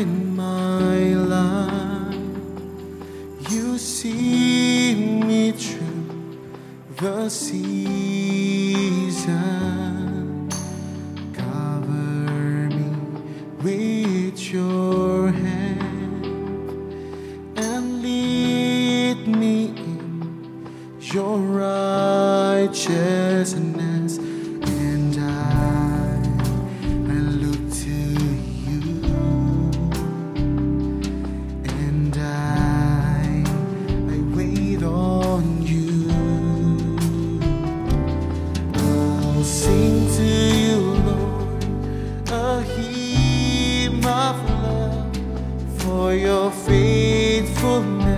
in my life. You see me through the season. Cover me with your hand and lead me in your righteousness. For your faithfulness